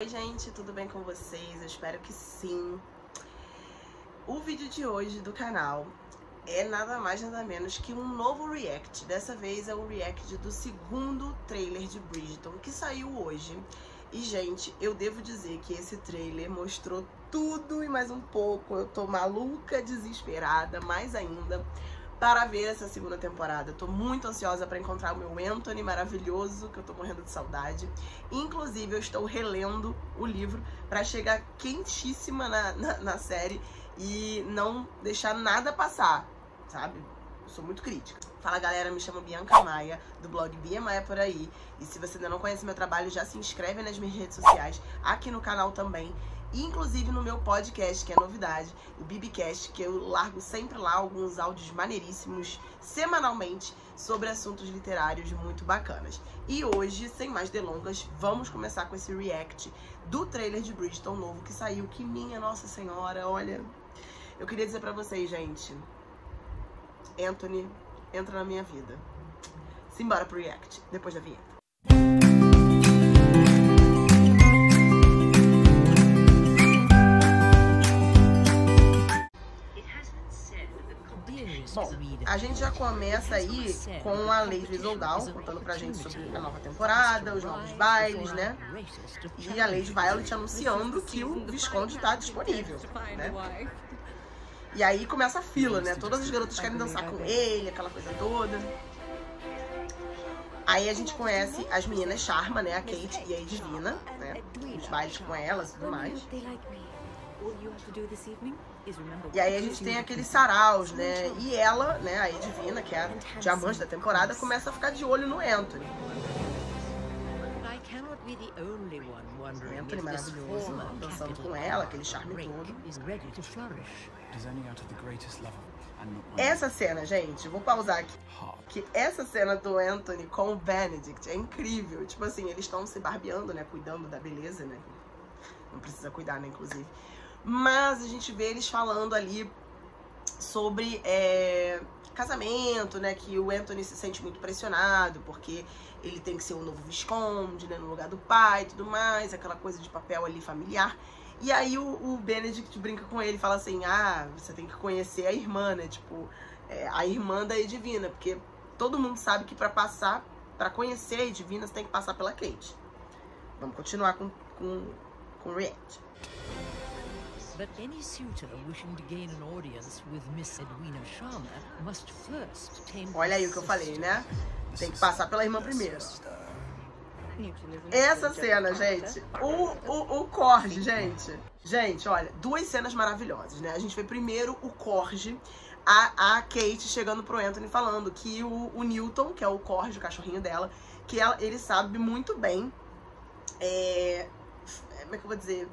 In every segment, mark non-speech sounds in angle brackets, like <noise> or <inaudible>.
Oi gente, tudo bem com vocês? Eu espero que sim. O vídeo de hoje do canal é nada mais nada menos que um novo react. Dessa vez é o react do segundo trailer de Bridgerton que saiu hoje. E gente, eu devo dizer que esse trailer mostrou tudo e mais um pouco. Eu tô maluca, desesperada, mais ainda para ver essa segunda temporada. Tô muito ansiosa para encontrar o meu Anthony maravilhoso, que eu tô morrendo de saudade. Inclusive, eu estou relendo o livro para chegar quentíssima na, na, na, série e não deixar nada passar, sabe? Eu sou muito crítica. Fala galera, me chamo Bianca Maia, do blog Bia Maia Por Aí. E se você ainda não conhece meu trabalho, já se inscreve nas minhas redes sociais, aqui no canal também inclusive no meu podcast, que é novidade, o Bibicast, que eu largo sempre lá alguns áudios maneiríssimos semanalmente sobre assuntos literários muito bacanas. E hoje, sem mais delongas, vamos começar com esse react do trailer de Bridgeton novo que saiu, que minha Nossa Senhora, olha, eu queria dizer para vocês, gente, Anthony entra na minha vida. Simbora pro react, depois da vinheta. Bom, a gente já começa aí com a Lady Isoldown contando pra gente sobre a nova temporada, os novos bailes, né? E a Lady Violet anunciando que o Visconde tá disponível, né? E aí começa a fila, né? Todas as garotas querem dançar com ele, aquela coisa toda. Aí a gente conhece as meninas Charma, né? A Kate e a Edwina, né? Os bailes com elas e tudo mais. E aí a gente tem aqueles saraus, né? E ela, né, a Edwina, que é a diamante da temporada, começa a ficar de olho no Anthony. Anthony maravilhoso, dançando com ela, aquele charme todo. Essa cena, gente, vou pausar aqui. Que essa cena do Anthony com o Benedict é incrível. Tipo assim, eles estão se barbeando, né? Cuidando da beleza, né? Não precisa cuidar, né? Inclusive. Mas a gente vê eles falando ali sobre é, casamento, né? Que o Anthony se sente muito pressionado, porque ele tem que ser o novo Visconde, né? No lugar do pai e tudo mais, aquela coisa de papel ali familiar. E aí o, o Benedict brinca com ele e fala assim: ah, você tem que conhecer a irmã, né? Tipo, é, a irmã da Edvina, porque todo mundo sabe que para passar, para conhecer a Edvina, você tem que passar pela Kate. Vamos continuar com, com, com o React. But any suitor wishing to gain an audience with Miss Edwina Sharma must first tame Olha aí o que eu falei, né? Tem que passar pela irmã primeiro. Essa cena, gente. O, o, o Corge, gente. Gente, olha, duas cenas maravilhosas, né? A gente vê primeiro o Corge, a, a Kate chegando pro Anthony falando que o, o Newton, que é o Corge, o cachorrinho dela, que ela, ele sabe muito bem. É, como é que eu vou dizer?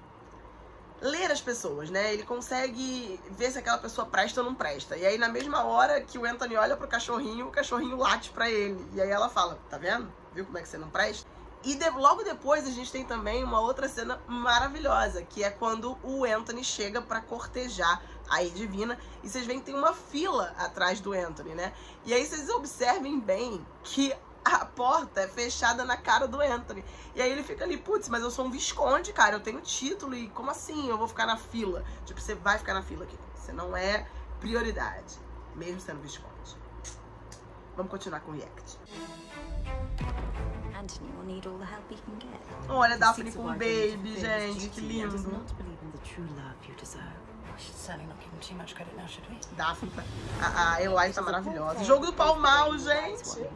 Ler as pessoas, né? Ele consegue ver se aquela pessoa presta ou não presta. E aí, na mesma hora que o Anthony olha pro cachorrinho, o cachorrinho late pra ele. E aí ela fala, tá vendo? Viu como é que você não presta? E de, logo depois a gente tem também uma outra cena maravilhosa, que é quando o Anthony chega para cortejar a Edwina. E vocês veem que tem uma fila atrás do Anthony, né? E aí vocês observem bem que <laughs> a porta é fechada na cara do Anthony. E aí ele fica ali, putz, mas eu sou um visconde, cara, eu tenho título e como assim eu vou ficar na fila? Tipo, você vai ficar na fila aqui. Você não é prioridade, mesmo sendo visconde. Vamos continuar com o react. Anthony will need all the help he can get. Olha, Daphne com o baby, gente, que lindo. Daphne, a, a Eli tá maravilhosa. Jogo do pau mal, gente.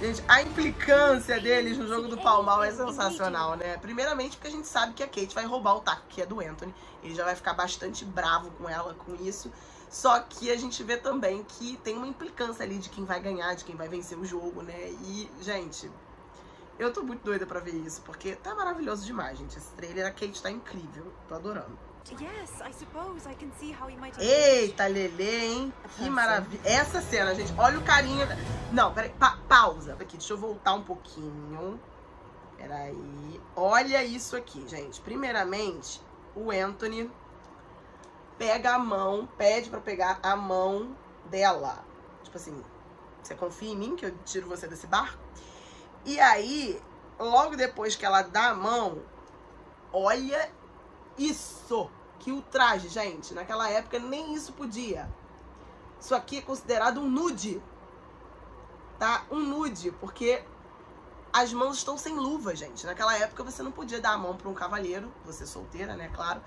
Gente, a implicância deles no jogo do pau mal é sensacional, né? Primeiramente porque a gente sabe que a Kate vai roubar o taco, que é do Anthony. Ele já vai ficar bastante bravo com ela com isso. Só que a gente vê também que tem uma implicância ali de quem vai ganhar, de quem vai vencer o jogo, né? E, gente, eu tô muito doida pra ver isso, porque tá maravilhoso demais, gente. Esse trailer, a Kate tá incrível. Tô adorando. Eita, Lele, hein? Que maravilha. Essa cena, gente, olha o carinho. Não, peraí, pa pausa. Aqui, deixa eu voltar um pouquinho. Peraí. Olha isso aqui, gente. Primeiramente, o Anthony pega a mão, pede para pegar a mão dela. Tipo assim, você confia em mim que eu tiro você desse barco? E aí, logo depois que ela dá a mão, olha isso! Que ultraje, gente. Naquela época nem isso podia. Isso aqui é considerado um nude. Tá? Um nude, porque as mãos estão sem luva, gente. Naquela época você não podia dar a mão para um cavalheiro, você solteira, né, claro,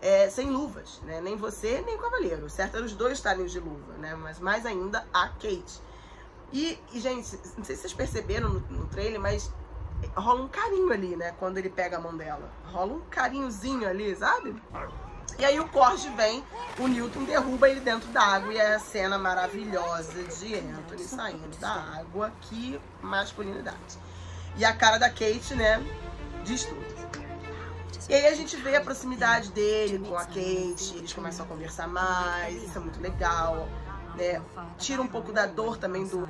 é, sem luvas, né? Nem você, nem o cavalheiro. Certo era os dois estarem de luva, né? Mas mais ainda a Kate. E, e gente, não sei se vocês perceberam no trailer, mas rola um carinho ali, né? Quando ele pega a mão dela. Rola um carinhozinho ali, sabe? E aí o corte vem, o Newton derruba ele dentro da água e é a cena maravilhosa de Anthony saindo da água. Que masculinidade. E a cara da Kate, né, diz tudo. E aí a gente vê a proximidade dele com a Kate, eles começam a conversar mais, isso é muito legal. Né? Tira um pouco da dor também do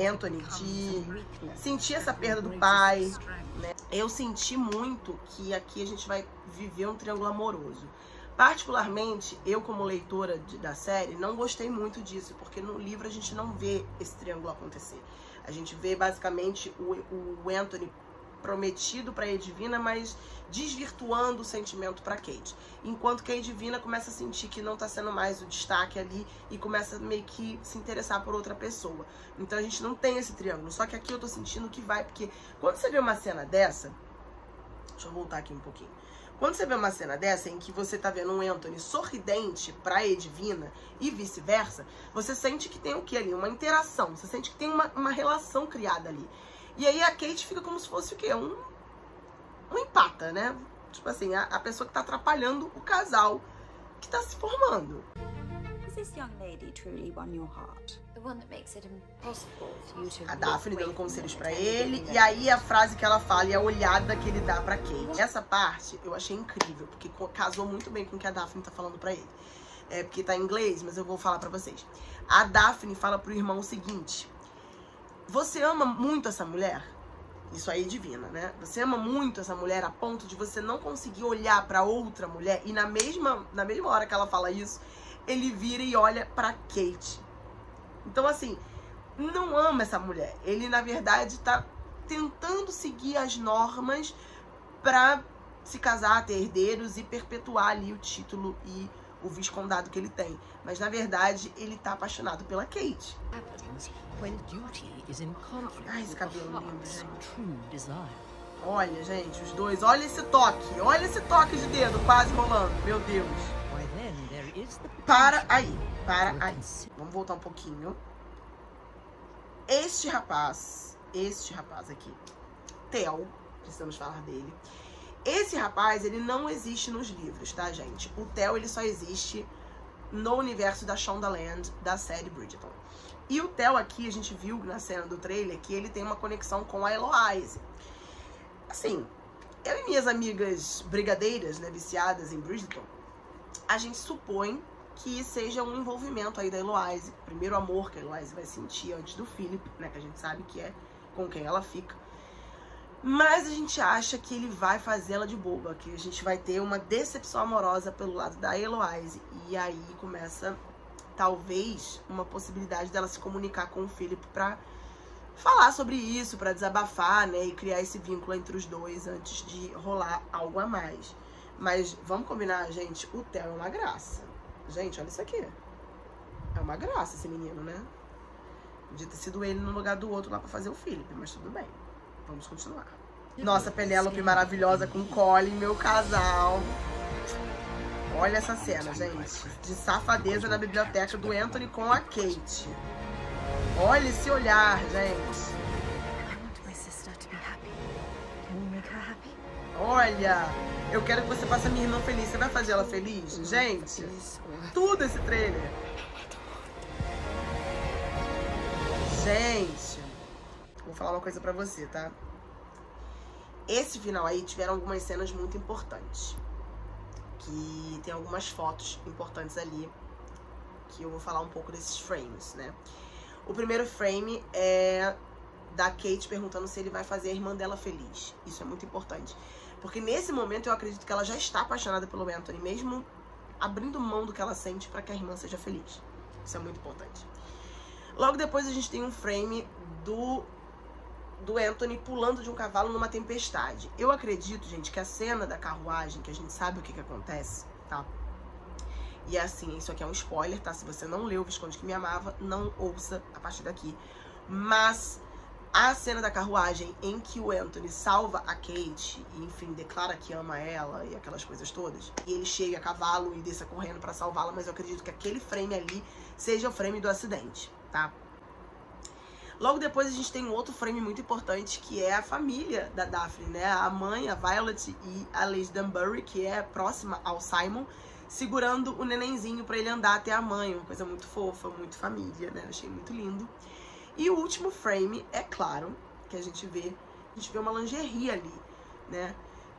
Anthony de sentir essa perda do pai. Né? Eu senti muito que aqui a gente vai viver um triângulo amoroso. Particularmente, eu como leitora de, da série, não gostei muito disso, porque no livro a gente não vê esse triângulo acontecer. A gente vê basicamente o, o Anthony prometido para Edvina, mas desvirtuando o sentimento para Kate. Enquanto que a Edvina começa a sentir que não tá sendo mais o destaque ali e começa meio que se interessar por outra pessoa. Então a gente não tem esse triângulo. Só que aqui eu tô sentindo que vai, porque quando você vê uma cena dessa, deixa eu voltar aqui um pouquinho. Quando você vê uma cena dessa em que você tá vendo um Anthony sorridente pra Edvina e vice-versa, você sente que tem o que ali? Uma interação. Você sente que tem uma, uma relação criada ali. E aí a Kate fica como se fosse o quê? Um, um empata, né? Tipo assim, a, a pessoa que tá atrapalhando o casal que tá se formando. A Daphne dando conselhos para ele e aí a frase que ela fala e a olhada que ele dá para Kate. Essa parte eu achei incrível, porque casou muito bem com o que a Daphne tá falando para ele. É porque tá em inglês, mas eu vou falar para vocês. A Daphne fala pro irmão o seguinte: Você ama muito essa mulher? Isso aí é divina, né? Você ama muito essa mulher a ponto de você não conseguir olhar para outra mulher e na mesma na mesma hora que ela fala isso, ele vira e olha para Kate. Então, assim, não ama essa mulher. Ele, na verdade, tá tentando seguir as normas pra se casar, ter herdeiros e perpetuar ali o título e o viscondado que ele tem. Mas, na verdade, ele tá apaixonado pela Kate. Ai, esse cabelo lindo, gente. Olha, gente, os dois. Olha esse toque. Olha esse toque de dedo quase rolando. Meu Deus. Para aí, para aí. Vamos voltar um pouquinho. Este rapaz, este rapaz aqui, Theo, precisamos falar dele. Esse rapaz, ele não existe nos livros, tá, gente? O Theo, ele só existe no universo da Shondaland, da série Bridgerton. E o Theo aqui, a gente viu na cena do trailer que ele tem uma conexão com a Eloise. Assim, eu e minhas amigas brigadeiras, né, viciadas em Bridgerton, a gente supõe que seja um envolvimento aí da Eloise, primeiro amor que a Eloise vai sentir antes do Philip, né, que a gente sabe que é com quem ela fica. Mas a gente acha que ele vai fazê-la de boba, que a gente vai ter uma decepção amorosa pelo lado da Eloise. E aí começa, talvez, uma possibilidade dela se comunicar com o Philip pra falar sobre isso, pra desabafar, né? E criar esse vínculo entre os dois antes de rolar algo a mais. Mas vamos combinar, gente, o Theo é uma graça. Gente, olha isso aqui. É uma graça esse menino, né? Podia ter sido ele no lugar do outro lá pra fazer o Felipe, mas tudo bem. Vamos continuar. Nossa, Penélope maravilhosa com Colin, meu casal. Olha essa cena, gente. De safadeza na biblioteca do Anthony com a Kate. Olha esse olhar, gente. Olha, eu quero que você faça minha irmã feliz. Você vai fazer ela feliz? Gente, tudo esse trailer. Gente, vou falar uma coisa pra você, tá? Esse final aí tiveram algumas cenas muito importantes. Que tem algumas fotos importantes ali. Que eu vou falar um pouco desses frames, né? O primeiro frame é da Kate perguntando se ele vai fazer a irmã dela feliz. Isso é muito importante. Porque nesse momento eu acredito que ela já está apaixonada pelo Anthony, mesmo abrindo mão do que ela sente para que a irmã seja feliz. Isso é muito importante. Logo depois a gente tem um frame do do Anthony pulando de um cavalo numa tempestade. Eu acredito, gente, que a cena da carruagem, que a gente sabe o que, que acontece, tá? E é assim, isso aqui é um spoiler, tá? Se você não leu o Visconde que me amava, não ouça a partir daqui. Mas a cena da carruagem em que o Anthony salva a Kate e, enfim, declara que ama ela e aquelas coisas todas, e ele chega a cavalo e desce correndo para salvá-la, mas eu acredito que aquele frame ali seja o frame do acidente, tá? Logo depois a gente tem um outro frame muito importante que é a família da Daphne, né? A mãe, a Violet e a Lady Dunbury, que é próxima ao Simon, segurando o nenenzinho para ele andar até a mãe, uma coisa muito fofa, muito família, né? achei muito lindo. E o último frame, é claro, que a gente vê, a gente vê uma lingerie ali, né?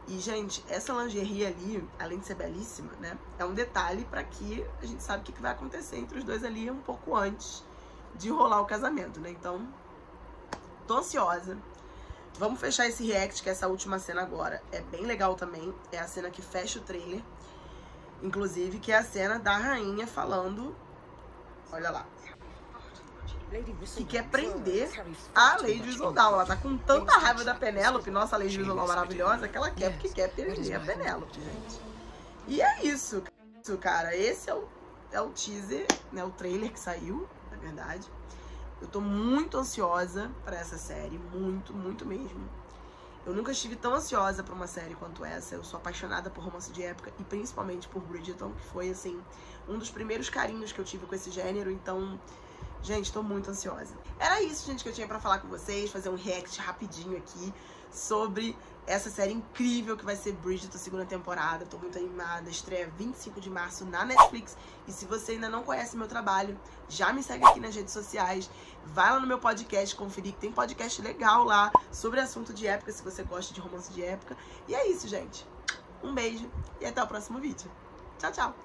E, gente, essa lingerie ali, além de ser belíssima, né? É um detalhe para que a gente sabe o que vai acontecer entre os dois ali um pouco antes de rolar o casamento, né? Então, tô ansiosa. Vamos fechar esse react, que é essa última cena agora é bem legal também. É a cena que fecha o trailer. Inclusive, que é a cena da rainha falando... Olha lá. Que quer prender a Lady Whistledown. Ela tá com tanta raiva da Penélope, nossa Lady Whistledown maravilhosa, que ela quer porque quer perder a Penélope, gente. E é isso, cara. Esse é o, é o teaser, né? O trailer que saiu verdade. Eu tô muito ansiosa para essa série, muito, muito mesmo. Eu nunca estive tão ansiosa para uma série quanto essa. Eu sou apaixonada por romance de época e principalmente por Bridgerton, que foi assim um dos primeiros carinhos que eu tive com esse gênero, então Gente, tô muito ansiosa. Era isso, gente, que eu tinha para falar com vocês, fazer um react rapidinho aqui sobre essa série incrível que vai ser Bridget, a segunda temporada. Tô muito animada. Estreia 25 de março na Netflix. E se você ainda não conhece meu trabalho, já me segue aqui nas redes sociais. Vai lá no meu podcast conferir que tem podcast legal lá sobre assunto de época, se você gosta de romance de época. E é isso, gente. Um beijo e até o próximo vídeo. Tchau, tchau.